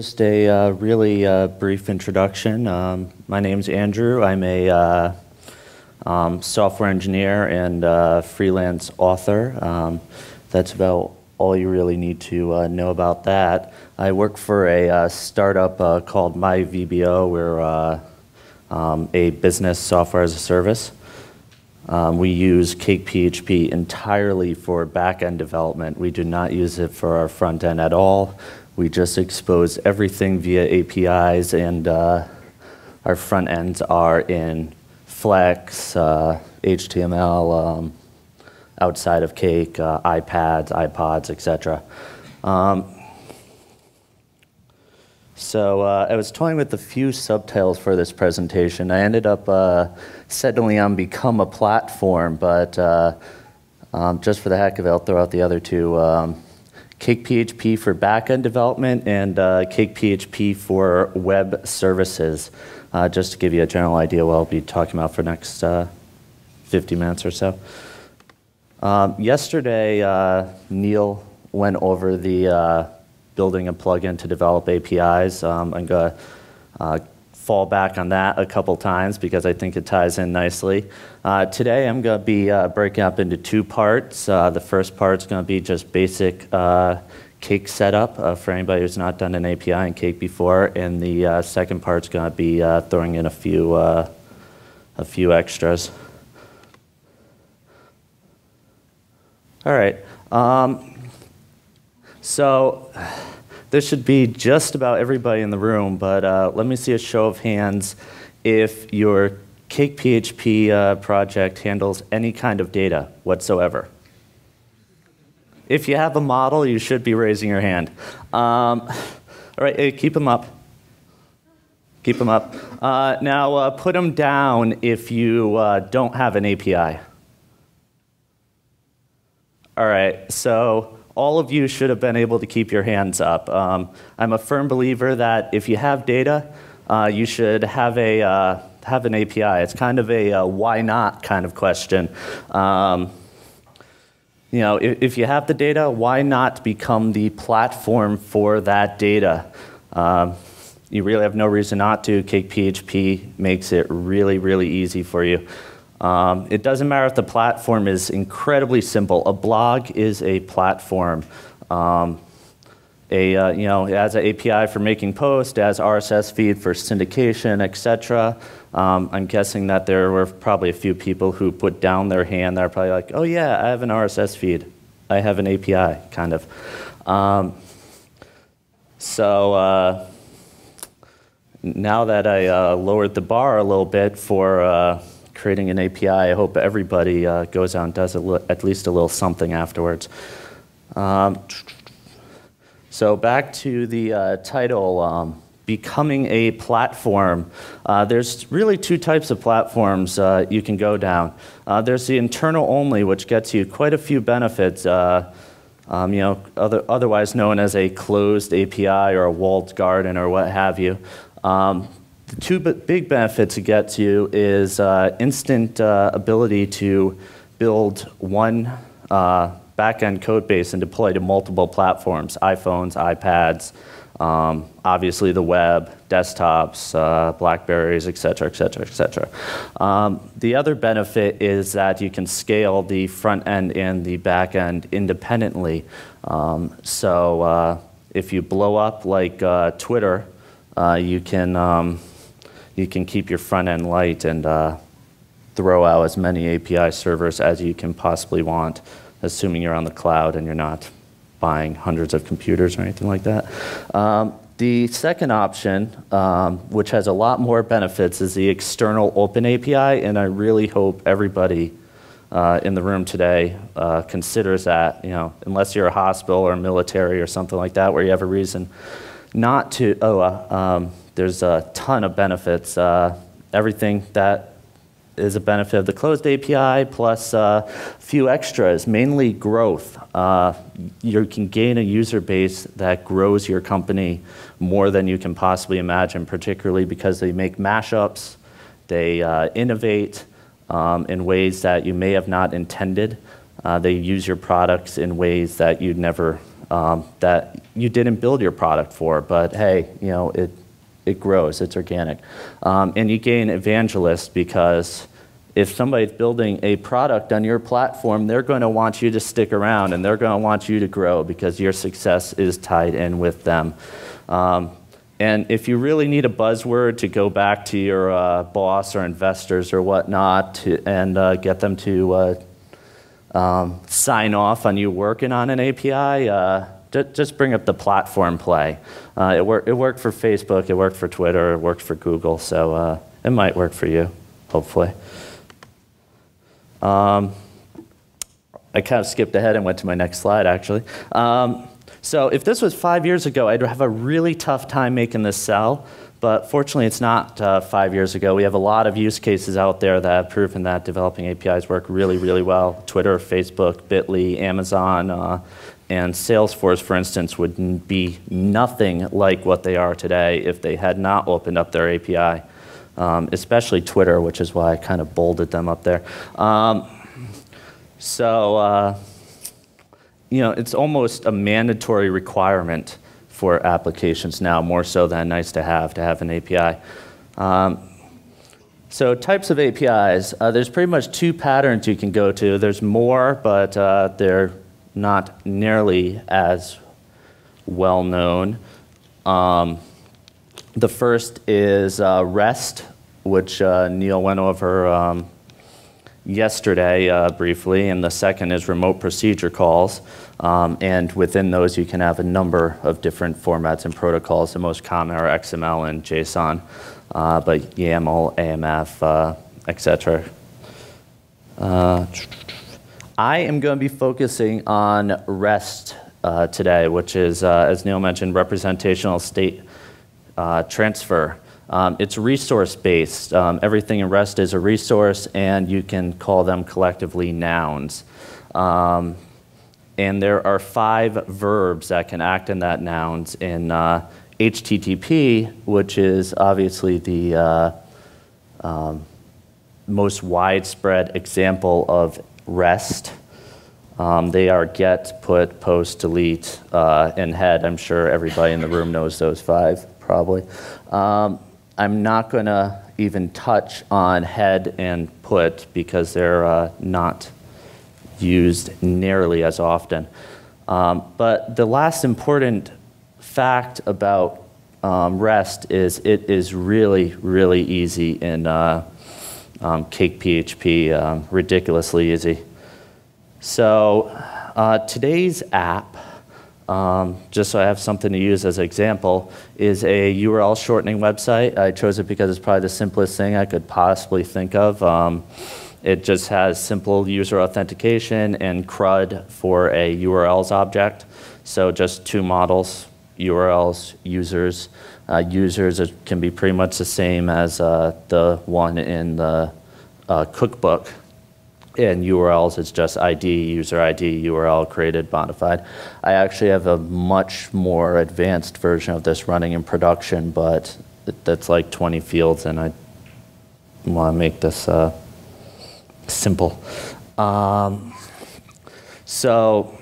just a uh, really uh, brief introduction. Um, my name's Andrew. I'm a uh, um, software engineer and uh, freelance author. Um, that's about all you really need to uh, know about that. I work for a uh, startup called MyVBO. We're um, a business software as a service. Um, we use CakePHP entirely for back-end development. We do not use it for our front end at all. We just expose everything via APIs, and uh, our front ends are in Flex, uh, HTML, um, outside of Cake, uh, iPads, iPods, etc. Um, so uh, I was toying with a few subtitles for this presentation. I ended up uh, settling on become a platform, but uh, um, just for the heck of it, I'll throw out the other two. Um, Cake PHP for backend development and uh, Cake PHP for web services, uh, just to give you a general idea what I'll be talking about for the next uh, 50 minutes or so. Um, yesterday, uh, Neil went over the uh, building a plugin to develop APIs. Um, I'm going to uh, fall back on that a couple times because I think it ties in nicely. Uh, today I'm going to be uh, breaking up into two parts. Uh, the first part is going to be just basic uh, cake setup uh, for anybody who's not done an API in Cake before, and the uh, second part is going to be throwing in a few a few extras. All right. Um, so this should be just about everybody in the room, but uh, let me see a show of hands if your Cake PHP uh, project handles any kind of data whatsoever. If you have a model, you should be raising your hand. Um, all right, hey, keep them up. Keep them up. Uh, now, uh, put them down if you uh, don't have an API. All right, so all of you should have been able to keep your hands up. Um, I'm a firm believer that if you have data, uh, you should have a uh, have an API. It's kind of a uh, why not kind of question. Um, you know, if, if, you have the data, why not become the platform for that data? Um, you really have no reason not to. Cake PHP makes it really, really easy for you. Um, it doesn't matter if the platform is incredibly simple. A blog is a platform. Um, a, uh, you know, has an API for making posts, has RSS feed for syndication, etc. Um, I'm guessing that there were probably a few people who put down their hand that are probably like, oh yeah, I have an RSS feed. I have an API, kind of. Um, so uh, now that I uh, lowered the bar a little bit for uh, creating an API. I hope everybody uh, goes out and does at least a little something afterwards. Um, so back to the uh, title, um, Becoming a Platform. Uh, there's really two types of platforms uh, you can go down. Uh, there's the internal only, which gets you quite a few benefits. Uh, um, you know, other, otherwise known as a closed API or a walled garden or what have you. Um, the two big benefits it gets you is uh, instant uh, ability to build one uh, backend code base and deploy to multiple platforms, iPhones, iPads, um, obviously the web, desktops, uh, Blackberries, et cetera, et cetera, et cetera. Um, the other benefit is that you can scale the front end and the back end independently. Um, so uh, if you blow up like uh, Twitter, you can um, you can keep your front end light and uh, throw out as many API servers as you can possibly want, assuming you're on the cloud and you're not buying hundreds of computers or anything like that. Um, the second option, um, which has a lot more benefits, is the external open API, and I really hope everybody uh, in the room today uh, considers that, you know, unless you're a hospital or military or something like that, where you have a reason not to, oh, uh, um, there's a ton of benefits. Uh, everything that is a benefit of the closed API plus uh, a few extras, mainly growth. Uh, you can gain a user base that grows your company more than you can possibly imagine, particularly because they make mashups, they uh, innovate um, in ways that you may have not intended. Uh, they use your products in ways that you'd never um, that you didn't build your product for, but hey, you know, it, it grows, it's organic. Um, and you gain evangelists because if somebody's building a product on your platform, they're going to want you to stick around and they're going to want you to grow because your success is tied in with them. Um, and if you really need a buzzword to go back to your uh, boss or investors or whatnot to, and uh, get them to uh, um, sign off on you working on an API, uh, just bring up the platform play. Uh, it, wor- it worked for Facebook, it worked for Twitter, it worked for Google, so uh, it might work for you, hopefully. Um, I kind of skipped ahead and went to my next slide, actually. Um, so if this was five years ago, I'd have a really tough time making this sell. But fortunately, it's not uh, five years ago. We have a lot of use cases out there that have proven that developing APIs work really, really well. Twitter, Facebook, Bitly, Amazon, uh, and Salesforce, for instance, would be nothing like what they are today if they had not opened up their API, um, especially Twitter, which is why I kind of bolded them up there. Um, so, uh, you know, it's almost a mandatory requirement for applications now, more so than nice to have to have an API. Um, so types of APIs, uh, there's pretty much two patterns you can go to. There's more, but uh, they're not nearly as well known. Um, the first is uh, REST, which uh, Neil went over um, yesterday uh, briefly, and the second is remote procedure calls. Um, and within those, you can have a number of different formats and protocols. The most common are XML and JSON, uh, but YAML, AMF, uh, etc. Uh, I am going to be focusing on REST uh, today, which is, uh, as Neil mentioned, representational state uh, transfer. Um, it's resource based. Um, everything in REST is a resource, and you can call them collectively nouns. Um, and there are five verbs that can act in that nouns in uh, HTTP, which is obviously the uh, um, most widespread example of REST. Um, they are get, put, post, delete, uh, and head. I'm sure everybody in the room knows those five, probably. Um, I'm not going to even touch on head and put because they're uh, not used nearly as often. Um, but the last important fact about um, REST is it is really, really easy in uh, um, Cake PHP, um, ridiculously easy. So uh, today's app, um, just so I have something to use as an example, is a URL shortening website. I chose it because it's probably the simplest thing I could possibly think of. Um, it just has simple user authentication and CRUD for a URLs object. So just two models, URLs, users. Uh, users can be pretty much the same as uh, the one in the uh, cookbook. And URLs is just ID, user ID, URL created, modified. I actually have a much more advanced version of this running in production, but that's like 20 fields, and I want to make this uh, simple. Um, so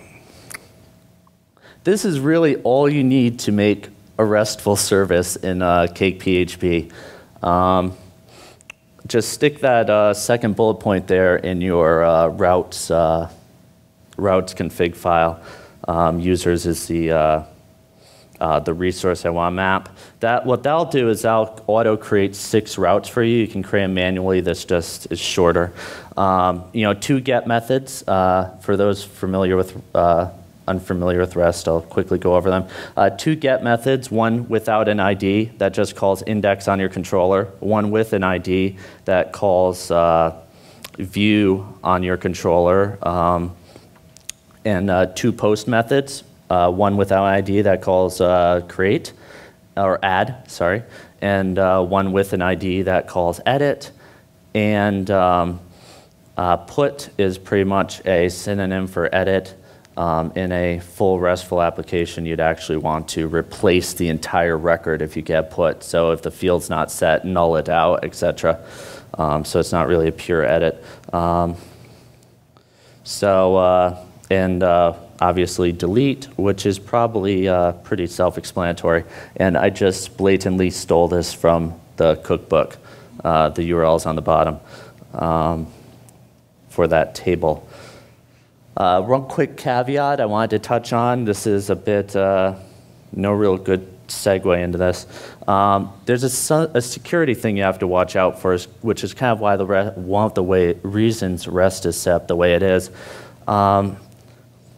this is really all you need to make a RESTful service in uh, Cake PHP. Um, just stick that uh, second bullet point there in your uh, routes, uh, routes config file. Um, users is the uh, uh, the resource I want to map. That, what that'll do is that'll auto create six routes for you. You can create them manually. That's just is shorter. Um, you know, two get methods. For those familiar with unfamiliar with REST, I'll quickly go over them. Uh, two get methods, one without an ID that just calls index on your controller, one with an ID that calls uh, view on your controller, um, and uh, two post methods, uh, one without ID that calls uh, create, or add, sorry, and uh, one with an ID that calls edit. And um, put is pretty much a synonym for edit. Um, in a full RESTful application, you'd actually want to replace the entire record if you get put. So if the field's not set, null it out, etc. Um, so it's not really a pure edit. Um, so uh, and uh, obviously delete, which is probably uh, pretty self-explanatory. And I just blatantly stole this from the cookbook. Uh, the URL's on the bottom um, for that table. Uh, one quick caveat I wanted to touch on. This is a bit, uh, no real good segue into this. Um, there's a, a, security thing you have to watch out for, which is kind of why the one of the way, reasons REST is set up the way it is. Um,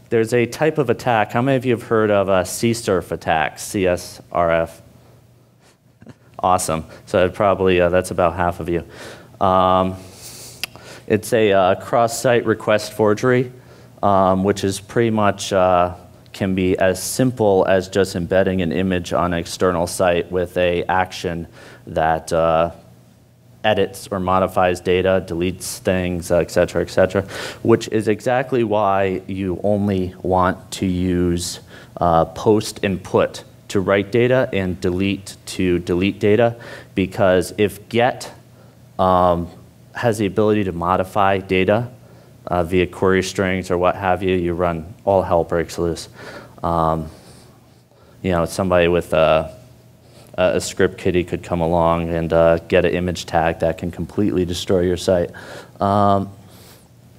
there's a type of attack. How many of you have heard of a CSRF attack? CSRF. awesome. So probably uh, that's about half of you. Um, it's a uh, cross-site request forgery, um, which is pretty much uh, can be as simple as just embedding an image on an external site with a action that uh, edits or modifies data, deletes things, et cetera, et cetera, which is exactly why you only want to use uh, post and put to write data and delete to delete data. Because if get um, has the ability to modify data uh, via query strings or what have you, you run all hell breaks loose. Um, you know, somebody with a a script kiddie could come along and uh, get an image tag that can completely destroy your site. Um,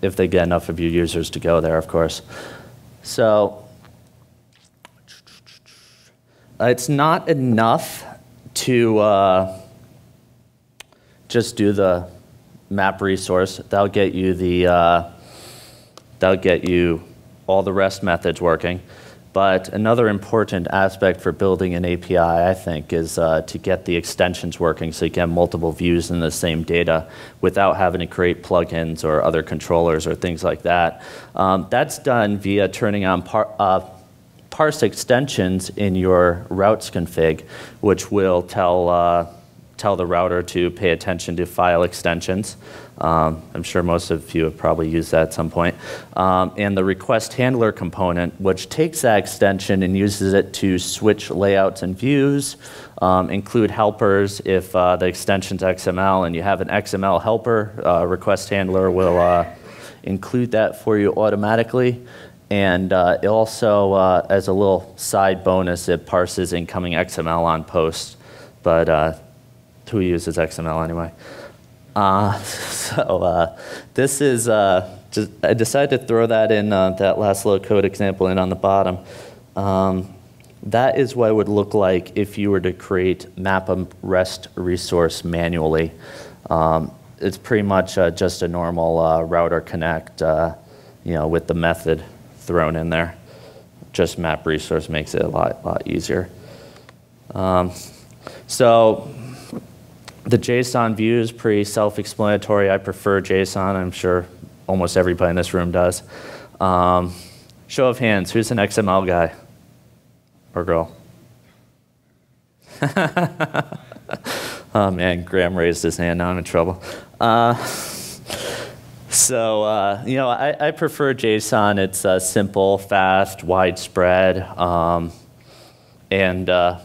if they get enough of your users to go there, of course. So it's not enough to uh, just do the map resource. That'll get you the uh, that'll get you all the rest methods working. But another important aspect for building an API, I think, is uh, to get the extensions working so you can have multiple views in the same data without having to create plugins or other controllers or things like that. Um, that's done via turning on par uh, parse extensions in your routes config, which will tell, uh, tell the router to pay attention to file extensions. Um, I'm sure most of you have probably used that at some point. Um, and the request handler component, which takes that extension and uses it to switch layouts and views, um, include helpers if uh, the extension's XML and you have an XML helper, uh, request handler will uh, include that for you automatically. And uh, it also, uh, as a little side bonus, it parses incoming XML on post. But uh, who uses XML anyway? Uh, so uh, this is uh, just, I decided to throw that in, uh, that last little code example in on the bottom. Um, that is what it would look like if you were to create map a REST resource manually. Um, it's pretty much uh, just a normal uh, router connect, you know, with the method thrown in there. Just map resource makes it a lot, lot easier. Um, so the JSON view is pretty self-explanatory. I prefer JSON. I'm sure almost everybody in this room does. Um, show of hands, who's an XML guy or girl? oh man, Graham raised his hand. Now I'm in trouble. Uh, so, uh, you know, I, I, prefer JSON. It's uh, simple, fast, widespread. Um, and uh,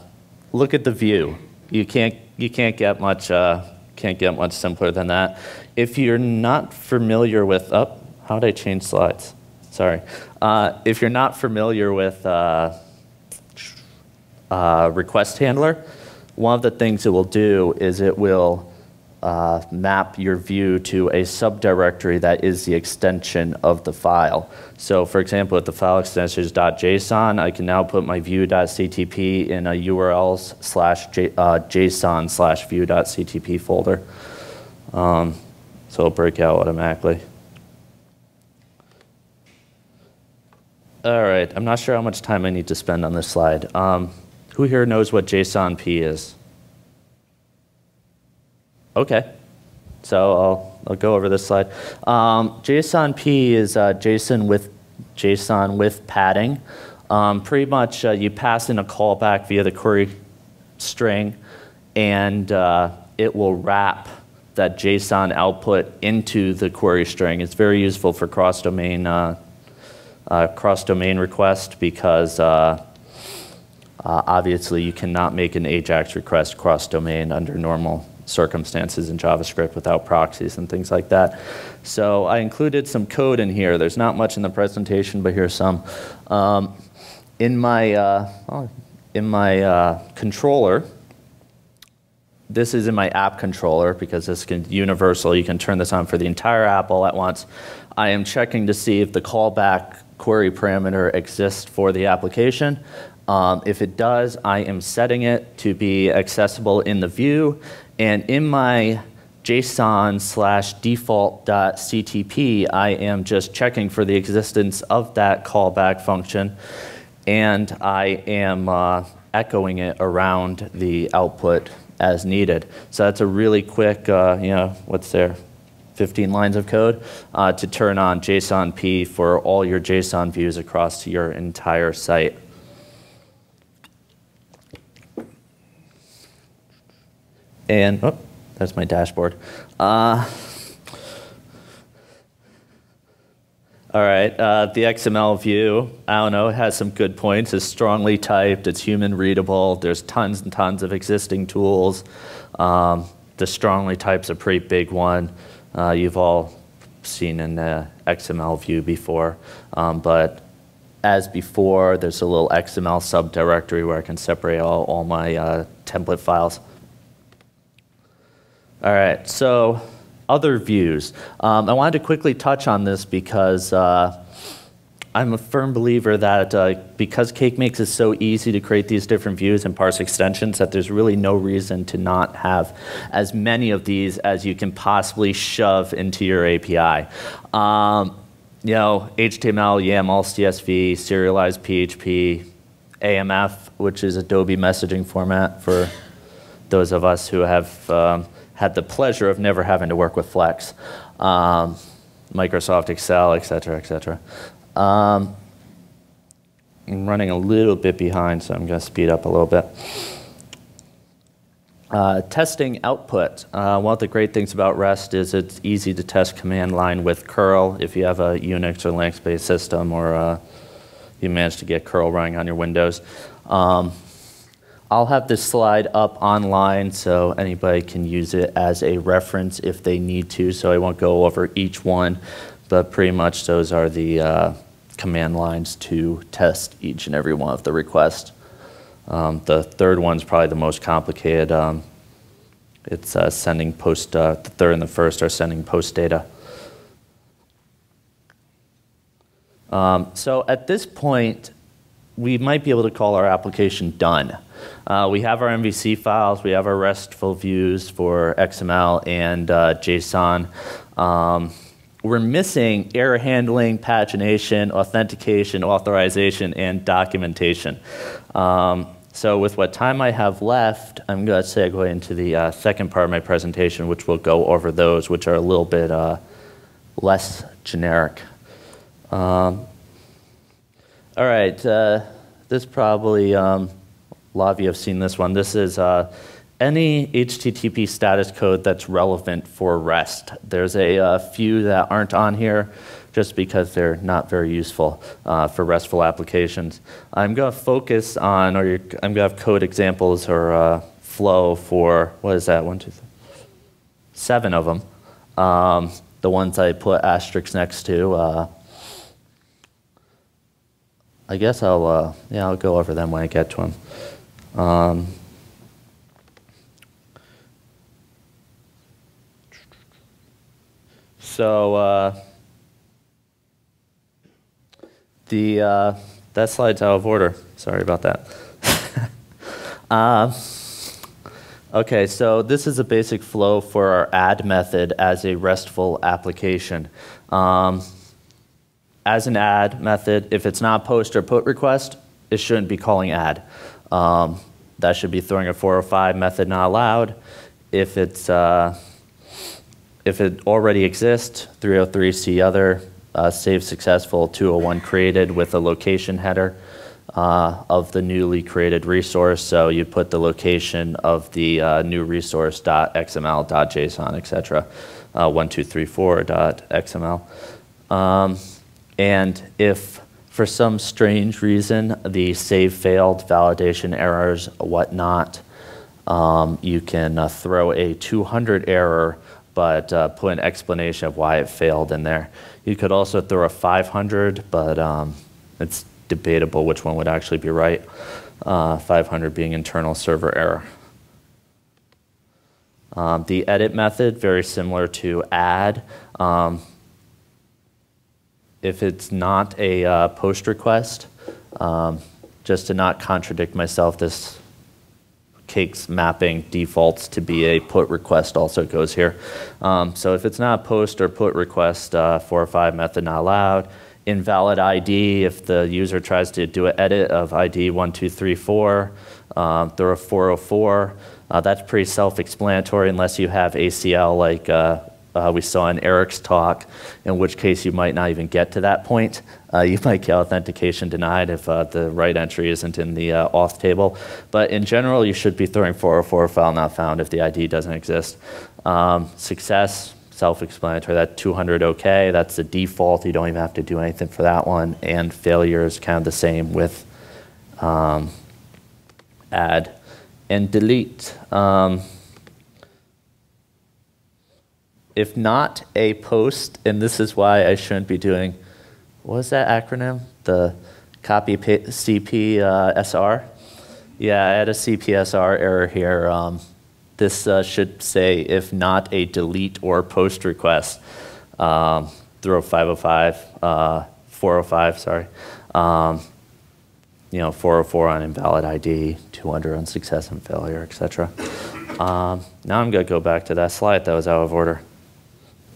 look at the view. You can't you can't get much uh, can't get much simpler than that. If you're not familiar with, oh, how did I change slides? Sorry. Uh, if you're not familiar with uh, uh request handler, one of the things it will do is it will uh, map your view to a subdirectory that is the extension of the file. So for example, if the file extension is .json, I can now put my view.ctp in a URL slash uh, JSON slash view.ctp folder. Um, so it'll break out automatically. All right, I'm not sure how much time I need to spend on this slide. Um, who here knows what JSONP is? Okay. So I'll, I'll go over this slide. Um, JSONP is uh, JSON with JSON with padding. Um, pretty much uh, you pass in a callback via the query string, and uh, it will wrap that JSON output into the query string. It's very useful for cross-domain uh, uh, cross-domain request because uh, obviously you cannot make an AJAX request cross-domain under normal circumstances in JavaScript without proxies and things like that. So I included some code in here. There's not much in the presentation, but here's some. Um, in my, uh, oh, in my uh, controller, this is in my app controller because this is universal. You can turn this on for the entire app all at once. I am checking to see if the callback query parameter exists for the application. Um, if it does, I am setting it to be accessible in the view. And in my JSON slash default.ctp, I am just checking for the existence of that callback function. And I am uh, echoing it around the output as needed. So that's a really quick, uh, you know, what's there, 15 lines of code uh, to turn on JSON-P for all your JSON views across your entire site. And, oh, that's my dashboard. Uh, all right, uh, the XML view, I don't know, has some good points. It's strongly typed, it's human readable, there's tons and tons of existing tools. Um, the strongly type's a pretty big one. Uh, you've all seen in the XML view before, um, but as before, there's a little XML subdirectory where I can separate all, all my uh, template files. All right, so other views. Um, I wanted to quickly touch on this because uh, I'm a firm believer that uh, because CakeMakes it so easy to create these different views and parse extensions, that there's really no reason to not have as many of these as you can possibly shove into your API. Um, you know, HTML, YAML, CSV, serialized PHP, AMF, which is Adobe messaging format for those of us who have um, had the pleasure of never having to work with Flex, um, Microsoft Excel, et cetera, et cetera. Um, I'm running a little bit behind, so I'm going to speed up a little bit. Uh, testing output. Uh, one of the great things about REST is it's easy to test command line with curl if you have a Unix or Linux-based system or uh, you manage to get curl running on your Windows. Um, I'll have this slide up online so anybody can use it as a reference if they need to, so I won't go over each one, but pretty much those are the uh, command lines to test each and every one of the requests. Um, the third one's probably the most complicated. Um, it's uh, sending post, uh, the third and the first are sending post data. Um, so at this point, we might be able to call our application done. Uh, we have our MVC files, we have our RESTful views for XML and uh, JSON. Um, we're missing error handling, pagination, authentication, authorization, and documentation. Um, so with what time I have left, I'm going to segue into the uh, second part of my presentation, which will go over those, which are a little bit uh, less generic. Um, all right, uh, this probably, um, a lot of you have seen this one. This is uh, any HTTP status code that's relevant for REST. There's a, uh, few that aren't on here just because they're not very useful uh, for RESTful applications. I'm going to focus on, or I'm going to have code examples or uh, flow for, what is that, one, two, three, seven of them. Um, the ones I put asterisks next to. Uh, I guess I'll uh, yeah I'll go over them when I get to them. Um, so uh, the uh, that slide's out of order. Sorry about that. Um, okay, so this is a basic flow for our add method as a RESTful application. Um, as an add method, if it's not post or put request, it shouldn't be calling add. Um, that should be throwing a 405 method not allowed. If it's uh, if it already exists, 303 see other, uh, save successful 201 created with a location header uh, of the newly created resource. So you put the location of the uh, new resource .xml, .json, etc. Uh, 1234.xml. Um, and if for some strange reason the save failed, validation errors, whatnot, um, you can uh, throw a 200 error, but uh, put an explanation of why it failed in there. You could also throw a 500, but um, it's debatable which one would actually be right. Uh, 500 being internal server error. Um, the edit method, very similar to add. Um, if it's not a uh, post request, um, just to not contradict myself, this cake's mapping defaults to be a put request also goes here. Um, so if it's not a post or put request, uh, four or five method not allowed. Invalid ID if the user tries to do an edit of ID 1234 um, a 404. Uh, that's pretty self-explanatory unless you have ACL like uh, uh, we saw in Eric's talk, in which case you might not even get to that point. Uh, you might get authentication denied if uh, the right entry isn't in the uh, auth table. But in general, you should be throwing 404 file not found if the ID doesn't exist. Um, success, self-explanatory, that 200 okay, that's the default. You don't even have to do anything for that one. And failure is kind of the same with um, add and delete. Um, if not a post, and this is why I shouldn't be doing, what is that acronym? The copy CP uh, SR? Yeah, I had a CPSR error here. Um, this uh, should say if not a delete or post request um, through 505, uh, 405, sorry. Um, you know, 404 on invalid ID, 200 on success and failure, etc. Um, now I'm going to go back to that slide that was out of order.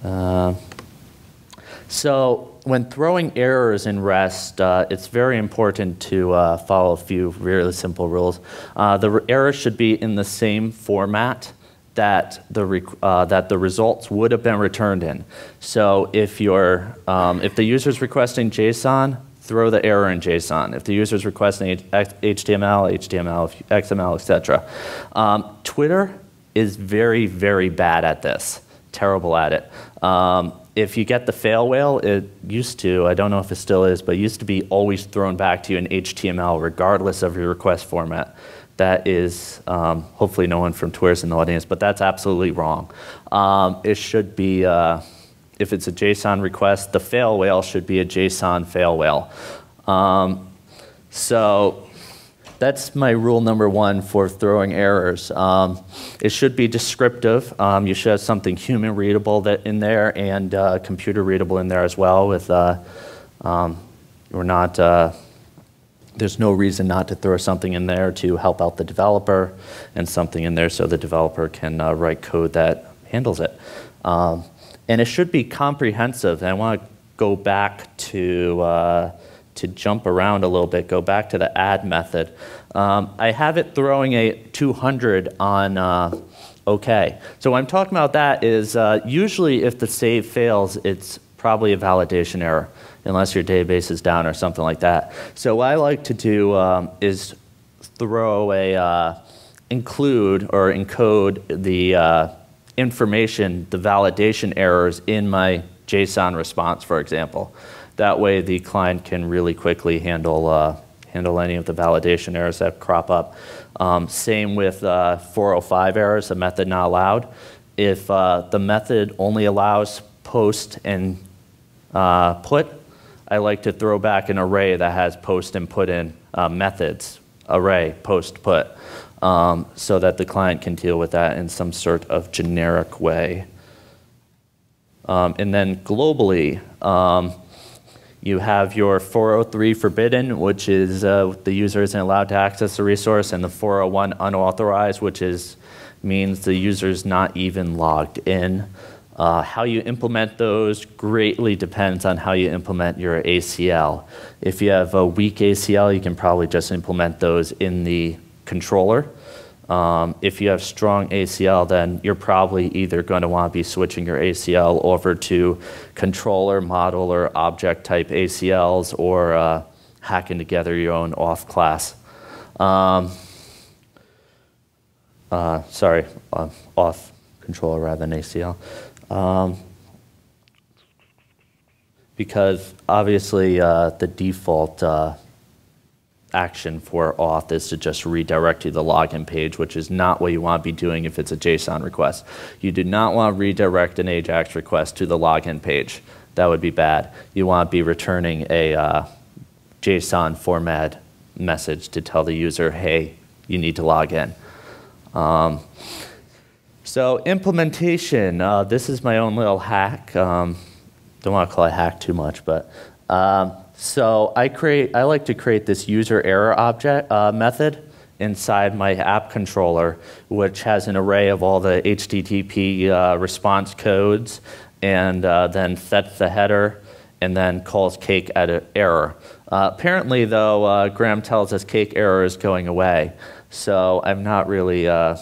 Uh, so when throwing errors in REST, uh, it's very important to uh, follow a few really simple rules. Uh, the error should be in the same format that the, uh, that the results would have been returned in. So if, you're, um, if the user is requesting JSON, throw the error in JSON. If the user is requesting HTML, HTML, XML, etc. Um, Twitter is very, very bad at this, terrible at it. Um, if you get the fail whale, it used to, I don't know if it still is, but used to be always thrown back to you in HTML regardless of your request format. That is, um, hopefully no one from Twitter is in the audience, but that's absolutely wrong. Um, it should be, uh, if it's a JSON request, the fail whale should be a JSON fail whale. Um, so that's my rule number one for throwing errors. Um, it should be descriptive. Um, you should have something human readable that in there and uh, computer readable in there as well. With uh, um, we're not. Uh, there's no reason not to throw something in there to help out the developer, and something in there so the developer can uh, write code that handles it. Um, and it should be comprehensive. And I want to go back to, uh, to jump around a little bit, go back to the add method. Um, I have it throwing a 200 on uh, OK. So what I'm talking about that is uh, usually if the save fails, it's probably a validation error, unless your database is down or something like that. So what I like to do um, is throw a uh, include or encode the uh, information, the validation errors in my JSON response, for example. That way the client can really quickly handle, uh, handle any of the validation errors that crop up. Um, same with uh, 405 errors, a method not allowed. If uh, the method only allows post and uh, put, I like to throw back an array that has post and put in uh, methods, array, post, put um, so that the client can deal with that in some sort of generic way. Um, and then globally, um, you have your 403 forbidden, which is uh, the user isn't allowed to access the resource, and the 401 unauthorized, which is means the user is not even logged in. Uh, how you implement those greatly depends on how you implement your ACL. If you have a weak ACL, you can probably just implement those in the controller. Um, if you have strong ACL, then you're probably either going to want to be switching your ACL over to controller, model, or object type ACLs, or uh, hacking together your own auth class. Um, uh, sorry, uh, auth controller rather than ACL. Um, because obviously uh, the default uh, action for auth is to just redirect you to the login page, which is not what you want to be doing if it's a JSON request. You do not want to redirect an AJAX request to the login page. That would be bad. You want to be returning a uh, JSON format message to tell the user, hey, you need to log in. Um, so implementation, uh, this is my own little hack. Um, don't want to call it hack too much, but um, so I create. I like to create this user error object uh, method inside my app controller, which has an array of all the HTTP uh, response codes, and uh, then sets the header, and then calls cake at an error. Uh, apparently, though, uh, Graham tells us cake error is going away, so I'm not really. Uh,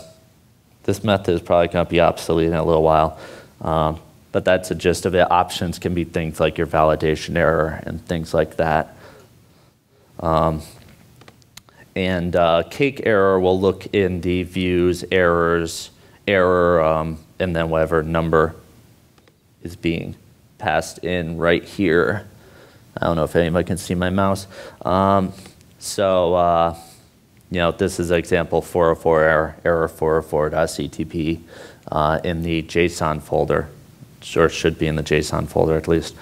this method is probably going to be obsolete in a little while. Um, but that's the gist of it. Options can be things like your validation error and things like that. Um, and uh, cake error will look in the views, errors, error, um, and then whatever number is being passed in right here. I don't know if anybody can see my mouse. Um, so, uh, you know, this is example 404 error, error 404.ctp uh, in the JSON folder or should be in the JSON folder at least.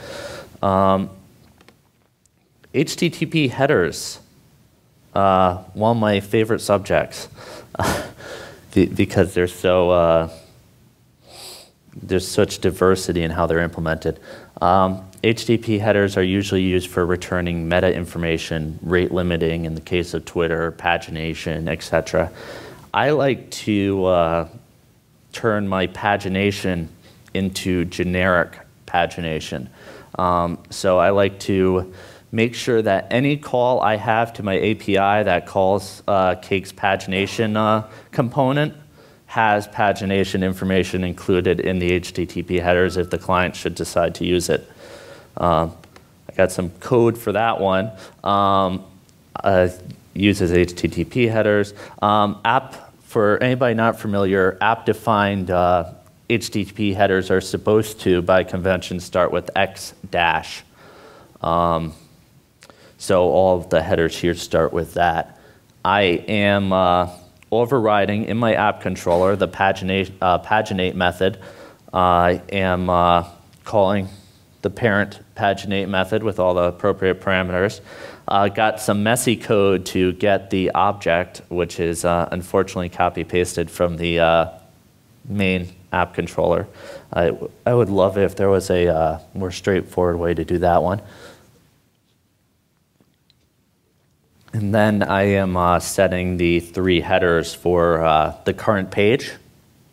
Um, HTTP headers, uh, one of my favorite subjects, because they're so uh, there's such diversity in how they're implemented. Um, HTTP headers are usually used for returning meta information, rate limiting in the case of Twitter, pagination, etc. I like to uh, turn my pagination into generic pagination. Um, so I like to make sure that any call I have to my API that calls uh, Cake's pagination uh, component has pagination information included in the HTTP headers if the client should decide to use it. Um, I got some code for that one. Um, uh, uses HTTP headers. Um, app, for anybody not familiar, app-defined uh, HTTP headers are supposed to, by convention, start with X dash. Um, so all of the headers here start with that. I am uh, overriding in my app controller the paginate, uh, paginate method. I am uh, calling the parent paginate method with all the appropriate parameters. Uh, got some messy code to get the object, which is uh, unfortunately copy pasted from the uh, main app controller. I, I would love it if there was a uh, more straightforward way to do that one. And then I am uh, setting the three headers for uh, the current page,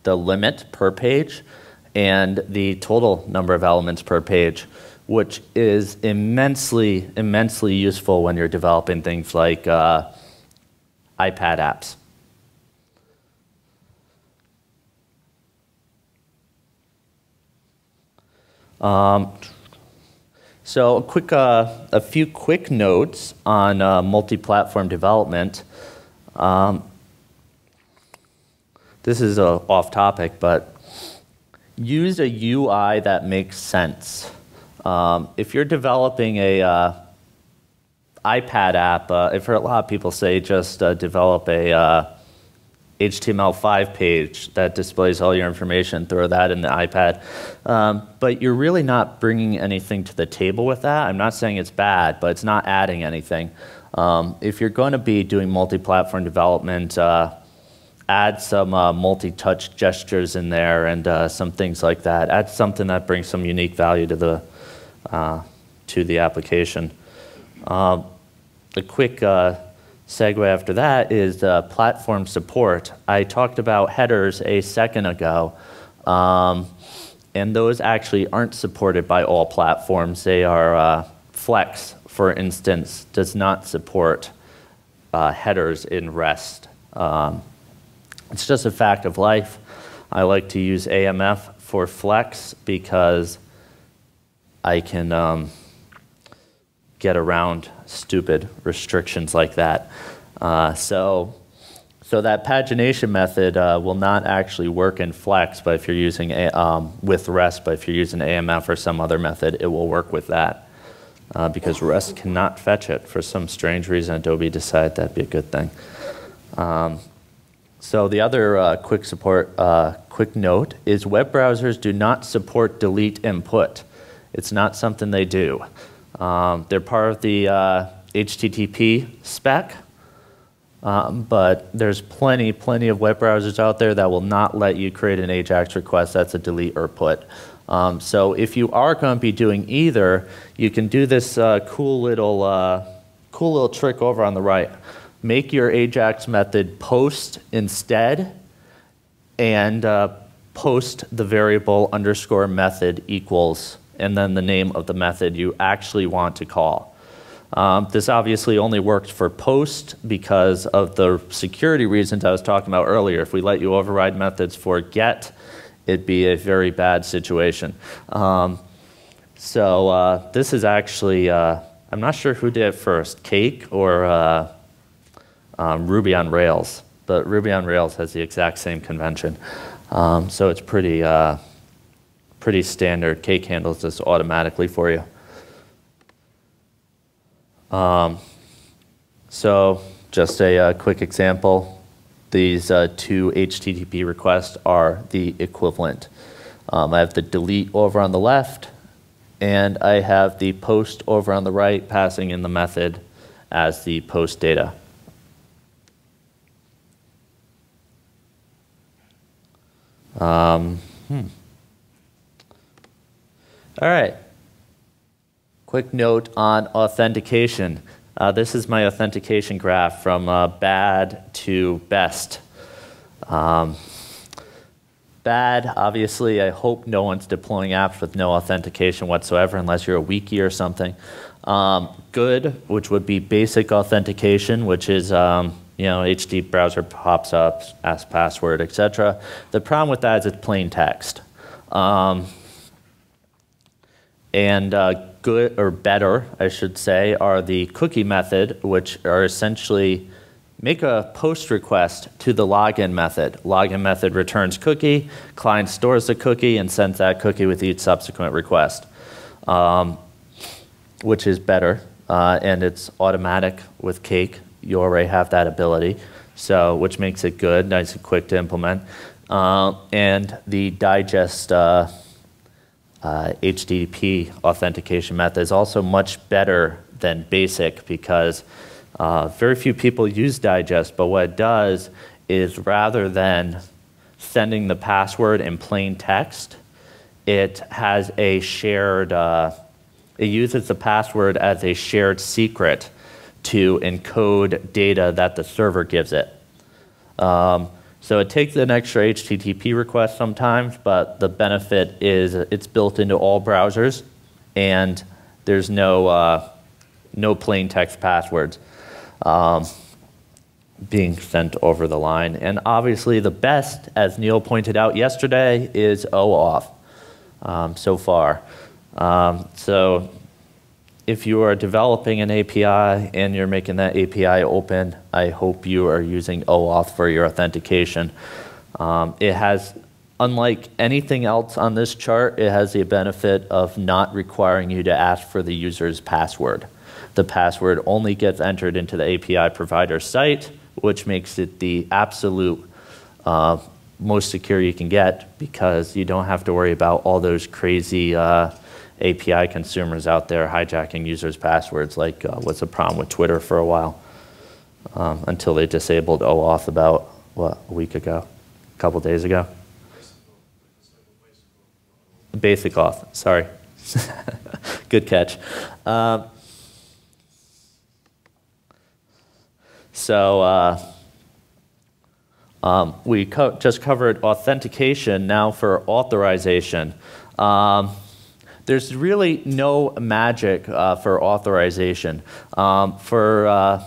the limit per page, and the total number of elements per page, which is immensely, immensely useful when you're developing things like uh, iPad apps. Um, so a quick, uh, a few quick notes on uh, multi-platform development. Um, this is uh, off topic, but use a UI that makes sense. Um, if you're developing a uh, iPad app, uh, I've heard a lot of people say just uh, develop a HTML5 page that displays all your information, throw that in the iPad. Um, but you're really not bringing anything to the table with that. I'm not saying it's bad, but it's not adding anything. Um, if you're going to be doing multi-platform development, uh, add some uh, multi-touch gestures in there and uh, some things like that. Add something that brings some unique value to the, uh, to the application. Um, a quick uh, segue after that is uh, platform support. I talked about headers a second ago, um, and those actually aren't supported by all platforms. They are uh, Flex, for instance, does not support uh, headers in REST. Um, it's just a fact of life. I like to use AMF for Flex because I can um, get around stupid restrictions like that. Uh, so, so that pagination method uh, will not actually work in Flex, but if you're using a, um, with REST, but if you're using AMF or some other method, it will work with that. uh, because REST cannot fetch it. For some strange reason, Adobe decided that'd be a good thing. Um, so the other uh, quick support, uh, quick note is web browsers do not support delete input. It's not something they do. Um, they're part of the HTTP uh, spec, um, but there's plenty, plenty of web browsers out there that will not let you create an AJAX request that's a delete or put. Um, so if you are going to be doing either, you can do this uh, cool little, uh, cool little trick over on the right. Make your AJAX method post instead, and uh, post the variable underscore method equals, and then the name of the method you actually want to call. Um, this obviously only worked for post because of the security reasons I was talking about earlier. If we let you override methods for get, it'd be a very bad situation. Um, so uh, this is actually, uh, I'm not sure who did it first, Cake or uh, um, Ruby on Rails. But Ruby on Rails has the exact same convention. Um, so it's pretty, uh, pretty standard. Cake handles this automatically for you. Um, so just a, uh, quick example. These uh, two HTTP requests are the equivalent. Um, I have the delete over on the left, and I have the post over on the right passing in the method as the post data. Um, hmm. All right. Quick note on authentication. Uh, this is my authentication graph from uh, bad to best. Um, bad, obviously, I hope no one's deploying apps with no authentication whatsoever unless you're a wiki or something. Um, good, which would be basic authentication, which is um, you know, HD browser pops up, asks password, etc. The problem with that is it's plain text. Um, and uh, good or better, I should say, are the cookie method, which are essentially make a post request to the login method. Login method returns cookie, client stores the cookie and sends that cookie with each subsequent request, um, which is better. Uh, and it's automatic with Cake. You already have that ability, so which makes it good, nice and quick to implement. Uh, and the digest uh, uh, HTTP authentication method is also much better than basic because uh, very few people use digest, but what it does is rather than sending the password in plain text, it has a shared, uh, it uses the password as a shared secret to encode data that the server gives it. Um, so it takes an extra HTTP request sometimes, but the benefit is it's built into all browsers, and there's no uh, no plain text passwords um, being sent over the line. And obviously, the best, as Neil pointed out yesterday, is OAuth um, so far. Um, so if you are developing an API and you're making that API open, I hope you are using OAuth for your authentication. Um, it has, unlike anything else on this chart, it has the benefit of not requiring you to ask for the user's password. The password only gets entered into the API provider site, which makes it the absolute uh, most secure you can get because you don't have to worry about all those crazy uh, API consumers out there hijacking users' passwords, like uh, what's a problem with Twitter for a while, um, until they disabled OAuth about, what, a week ago, a couple days ago? Basic auth, sorry. Good catch. Um, so uh, um, we co just covered authentication. Now for authorization. Um, there's really no magic uh, for authorization. Um, for uh,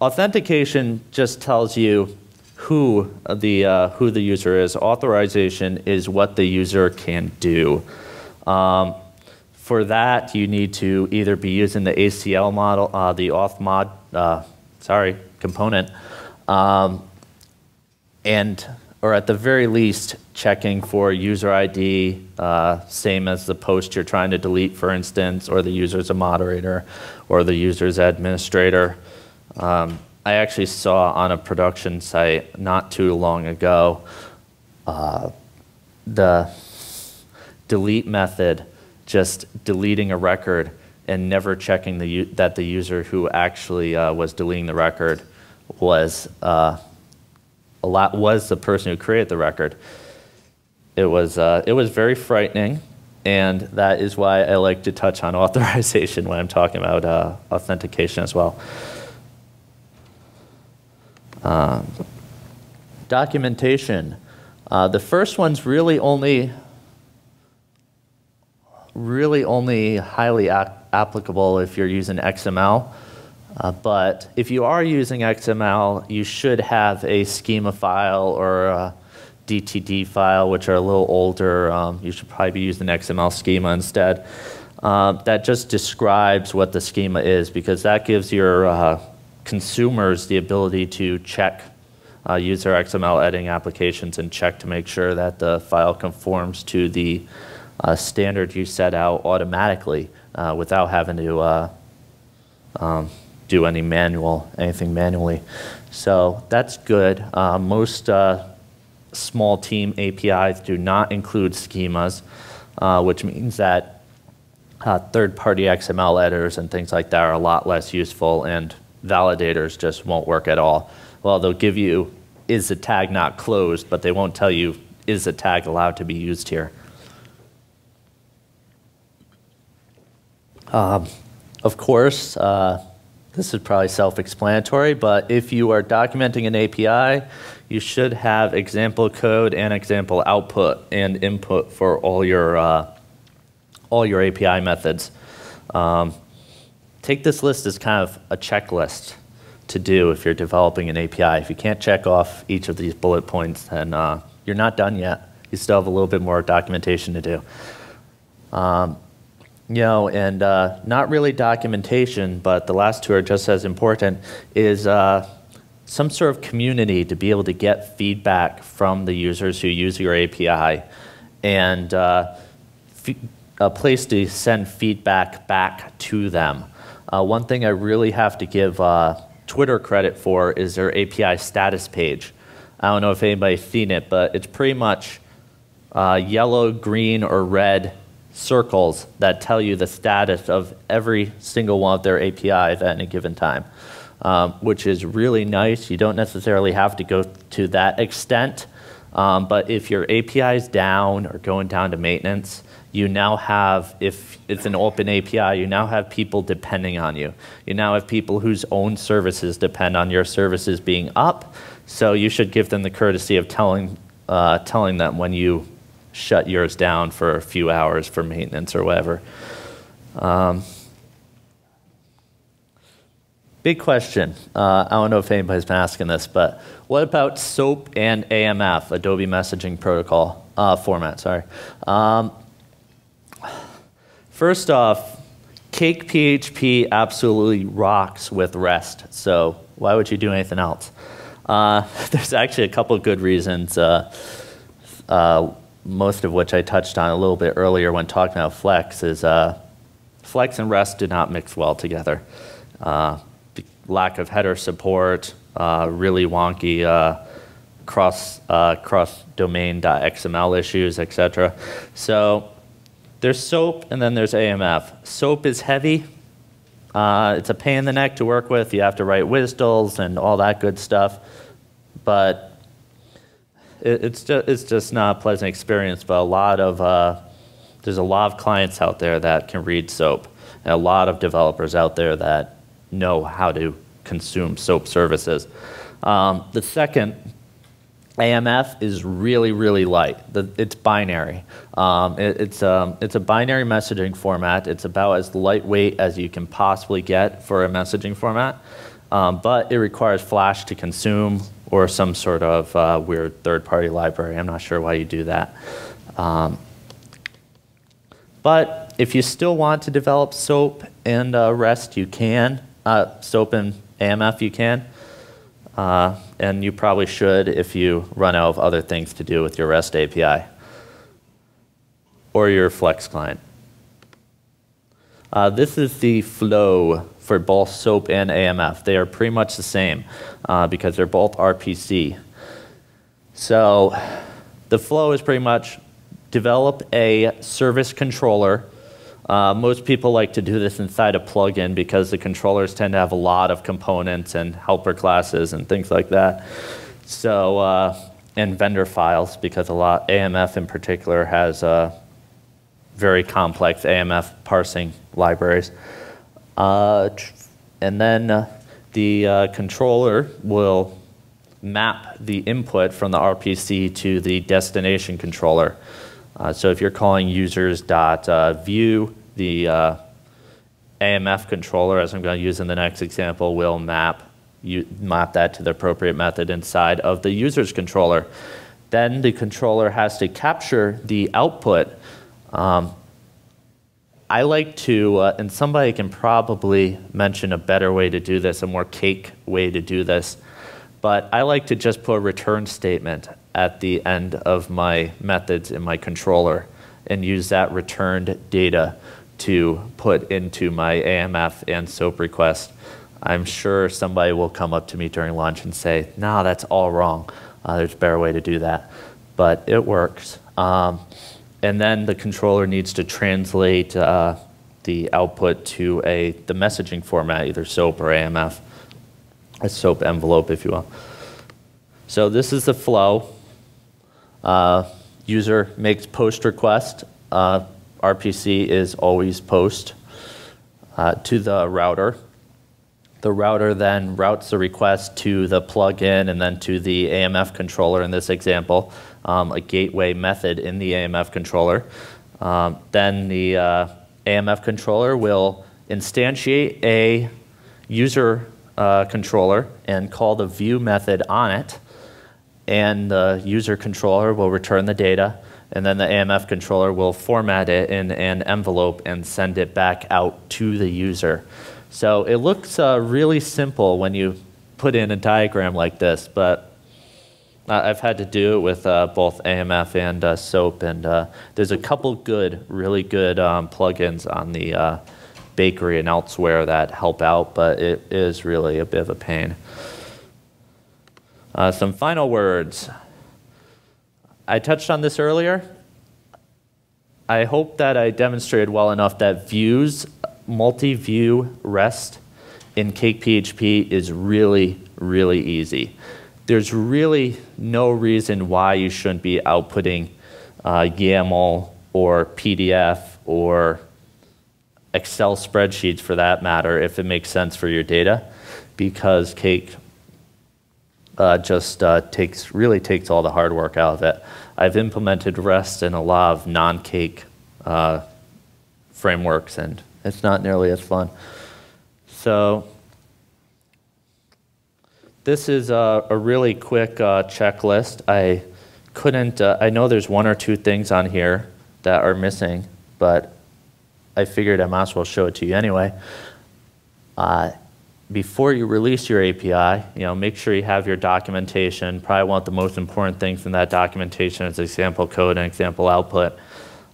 authentication, just tells you who the uh, who the user is. Authorization is what the user can do. Um, for that, you need to either be using the ACL model, uh, the auth mod, uh, sorry, component, um, and or at the very least, checking for user ID, uh, same as the post you're trying to delete, for instance, or the user's a moderator, or the user's administrator. Um, I actually saw on a production site not too long ago uh, the delete method just deleting a record and never checking the, that the user who actually uh, was deleting the record was uh, was the person who created the record. It was uh, it was very frightening, and that is why I like to touch on authorization when I'm talking about uh, authentication as well. Um, documentation. Uh, the first one's really only really only highly applicable if you're using XML. Uh, but if you are using XML, you should have a schema file or a DTD file, which are a little older. Um, you should probably be using XML schema instead. Uh, that just describes what the schema is because that gives your uh, consumers the ability to check uh, user XML editing applications and check to make sure that the file conforms to the uh, standard you set out automatically uh, without having to uh, um, do any manual, anything manually. So that's good. Uh, most uh, small team APIs do not include schemas, uh, which means that third-party XML editors and things like that are a lot less useful and validators just won't work at all. Well, they'll give you, is the tag not closed, but they won't tell you, is the tag allowed to be used here. Um, of course, uh, this is probably self-explanatory, but if you are documenting an API, you should have example code and example output and input for all your uh, all your API methods. Um, take this list as kind of a checklist to do if you're developing an API. If you can't check off each of these bullet points, then uh, you're not done yet. You still have a little bit more documentation to do. Um, you know, and uh, not really documentation, but the last two are just as important, is uh, some sort of community to be able to get feedback from the users who use your API and uh, a place to send feedback back to them. Uh, one thing I really have to give uh, Twitter credit for is their API status page. I don't know if anybody's seen it, but it's pretty much uh, yellow, green, or red circles that tell you the status of every single one of their APIs at any given time, um, which is really nice. You don't necessarily have to go to that extent, um, but if your API is down or going down to maintenance, you now have, if it's an open API, you now have people depending on you. You now have people whose own services depend on your services being up, so you should give them the courtesy of telling, uh, telling them when you shut yours down for a few hours for maintenance or whatever. Um, big question. Uh, I don't know if anybody's been asking this, but what about SOAP and AMF, Adobe Messaging Protocol uh, format? Sorry. Um, first off, Cake PHP absolutely rocks with REST. So why would you do anything else? Uh, there's actually a couple good reasons. Uh, uh, most of which I touched on a little bit earlier when talking about Flex, is uh, Flex and REST do not mix well together. Uh, lack of header support, uh, really wonky uh, cross uh, cross domain .xml issues, etc. So there's SOAP and then there's AMF. SOAP is heavy. Uh, it's a pain in the neck to work with. You have to write WSDLs and all that good stuff. But it, it's just it's just not a pleasant experience. But a lot of uh, there's a lot of clients out there that can read SOAP, and a lot of developers out there that know how to consume SOAP services. Um, the second AMF is really, really light. The, it's binary. Um, it, it's, um, it's a binary messaging format. It's about as lightweight as you can possibly get for a messaging format, um, but it requires Flash to consume or some sort of uh, weird third-party library. I'm not sure why you do that. Um, but if you still want to develop SOAP and uh, REST, you can. Uh, SOAP and AMF, you can. uh, and you probably should if you run out of other things to do with your REST API or your Flex client. Uh, this is the flow for both SOAP and AMF. They are pretty much the same uh, because they're both RPC. So the flow is pretty much develop a service controller. Uh, most people like to do this inside a plugin because the controllers tend to have a lot of components and helper classes and things like that. So, uh, and vendor files because a lot, AMF in particular has uh, very complex AMF parsing libraries. Uh, and then uh, the uh, controller will map the input from the RPC to the destination controller. Uh, so if you're calling users dot uh, view, the uh, AMF controller, as I'm going to use in the next example, will map map that to the appropriate method inside of the user's controller. Then the controller has to capture the output. Um, I like to, uh, and somebody can probably mention a better way to do this, a more cake way to do this, but I like to just put a return statement at the end of my methods in my controller and use that returned data to put into my AMF and SOAP request. I'm sure somebody will come up to me during lunch and say, no, that's all wrong. Uh, there's a better way to do that. But it works. Um, and then the controller needs to translate uh, the output to a the messaging format, either SOAP or AMF, a SOAP envelope, if you will. So this is the flow. Uh, user makes post request. Uh, RPC is always post uh, to the router. The router then routes the request to the plugin and then to the AMF controller in this example um, a gateway method in the AMF controller. Um, then the uh, AMF controller will instantiate a user uh, controller and call the view method on it. And the user controller will return the data. And then the AMF controller will format it in an envelope and send it back out to the user. So it looks uh, really simple when you put in a diagram like this, but I've had to do it with uh, both AMF and uh, SOAP, and uh, there's a couple good, really good um, plugins on the uh, bakery and elsewhere that help out, but it is really a bit of a pain. Uh, some final words. I touched on this earlier. I hope that I demonstrated well enough that views, multi-view REST in Cake PHP is really, really easy there's really no reason why you shouldn't be outputting uh, YAML or PDF or Excel spreadsheets for that matter if it makes sense for your data because Cake uh, just uh, takes really takes all the hard work out of it. I've implemented REST in a lot of non-Cake uh, frameworks and it's not nearly as fun. So this is a, a really quick uh, checklist. I couldn't, uh, I know there's one or two things on here that are missing, but I figured I might as well show it to you anyway. Uh, before you release your API, you know, make sure you have your documentation. Probably of the most important things in that documentation is example code and example output.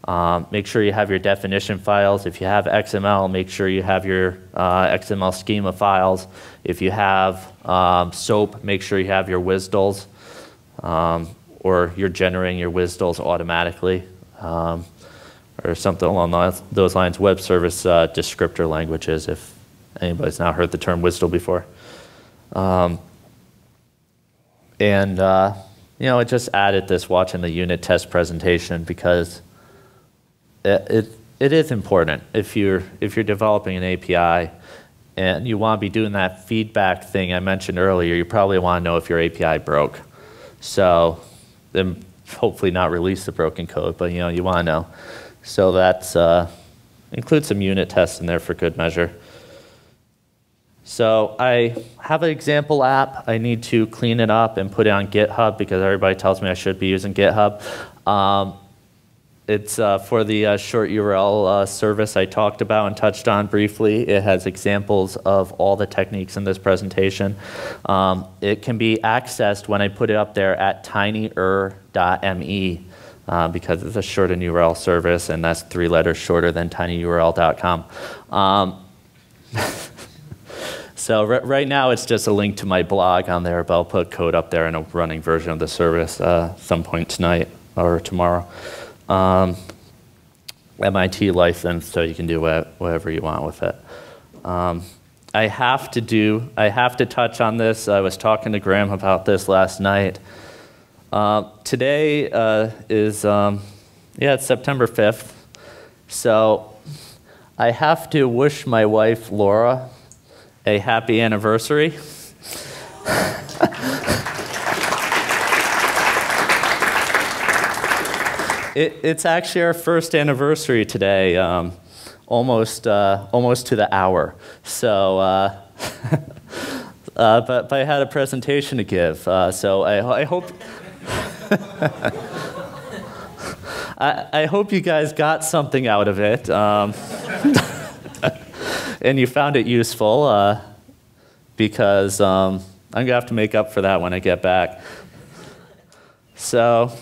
Um, make sure you have your definition files. If you have XML, make sure you have your uh, XML schema files. If you have um, SOAP, make sure you have your WSDLs, um, or you're generating your WSDLs automatically, um, or something along those lines. Web service uh, descriptor languages, if anybody's not heard the term WSDL before. Um, and uh, you know, I just added this watching the unit test presentation because it, it, it is important if you're, if you're developing an API and you want to be doing that feedback thing I mentioned earlier, you probably want to know if your API broke. So then hopefully not release the broken code, but you know, you want to know. So that's, uh, include some unit tests in there for good measure. So I have an example app. I need to clean it up and put it on GitHub because everybody tells me I should be using GitHub. Um, it's uh, for the uh, short URL uh, service I talked about and touched on briefly. It has examples of all the techniques in this presentation. Um, it can be accessed when I put it up there at tinyr.me uh, because it's a shortened URL service, and that's three letters shorter than tinyurl.com. Um, so right now it's just a link to my blog on there, but I'll put code up there in a running version of the service uh, some point tonight or tomorrow. Um, MIT license, so you can do whatever you want with it. Um, I have to do, I have to touch on this. I was talking to Graham about this last night. Uh, today uh, is, um, yeah, it's September 5th. So I have to wish my wife, Laura, a happy anniversary. It, it's actually our first anniversary today, um, almost, uh, almost to the hour. So, uh, uh, but, but I had a presentation to give, uh, so I, I hope. I, I, hope you guys got something out of it, um, and you found it useful, uh, because um, I'm gonna have to make up for that when I get back. So.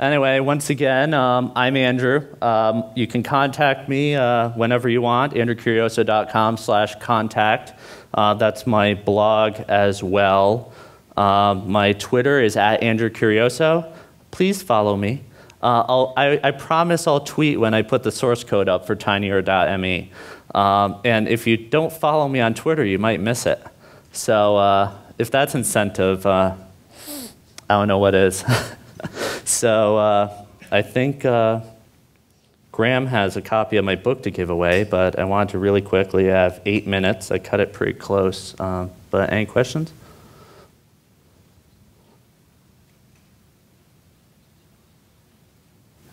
Anyway, once again, um, I'm Andrew. Um, you can contact me uh, whenever you want, andrewcurioso.com slash contact. Uh, that's my blog as well. Um, my Twitter is at Andrew Curioso. Please follow me. Uh, I, I, promise I'll tweet when I put the source code up for tinyr.me. Um, and if you don't follow me on Twitter, you might miss it. So uh, if that's incentive, uh, I don't know what is. so uh, I think uh, Graham has a copy of my book to give away, but I wanted to really quickly. I have eight minutes. I cut it pretty close. Uh, but any questions?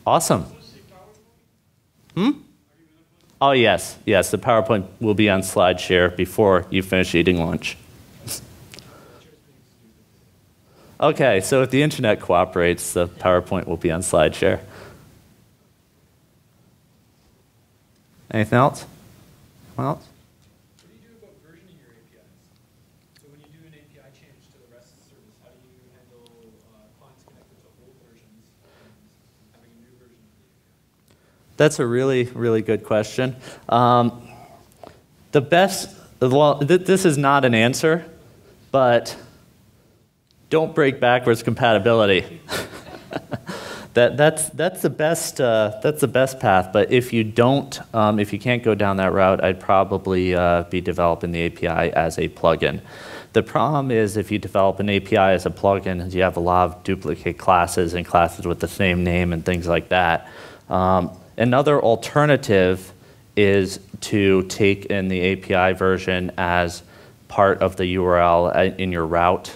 Awesome. Hmm? Oh, yes. Yes, the PowerPoint will be on SlideShare before you finish eating lunch. Okay, so if the internet cooperates, the PowerPoint will be on SlideShare. Anything else? Else? What do you do about versioning your APIs? So when you do an API change to the REST service, how do you handle uh, clients connected to old versions and having a new version of the API? That's a really, really good question. Um, the best, well, th this is not an answer, but don't break backwards compatibility. that, that's, that's, the best, uh, that's the best path, but if you don't, um, if you can't go down that route, I'd probably uh, be developing the API as a plugin. The problem is if you develop an API as a plugin, you have a lot of duplicate classes and classes with the same name and things like that. Um, another alternative is to take in the API version as part of the URL uh, in your route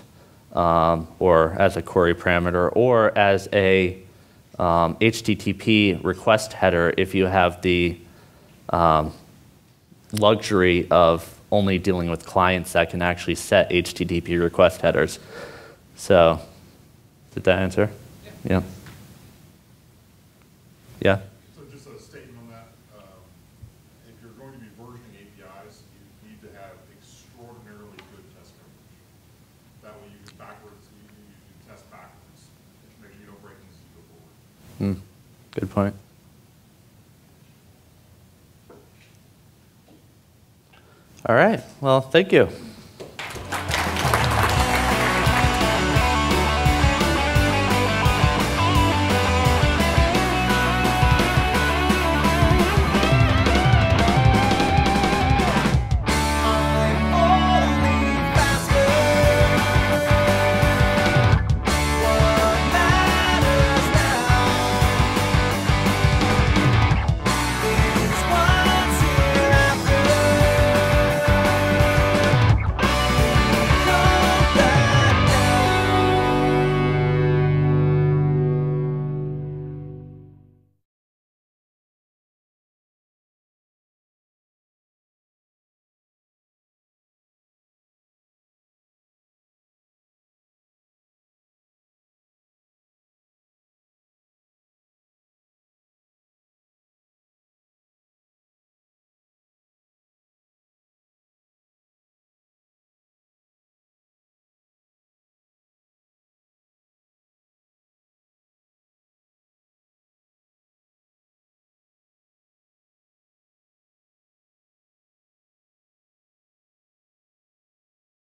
um, or as a query parameter or as a um, HTTP request header if you have the um, luxury of only dealing with clients that can actually set HTTP request headers. So, did that answer? Yeah. Yeah. So just a statement on that. Um, if you're going to be versioning APIs, you need to have extraordinarily good test coverage. That way you can backwards, you, you can test backwards, which makes sure you don't break things as you go forward. Mm, good point. All right. Well, thank you.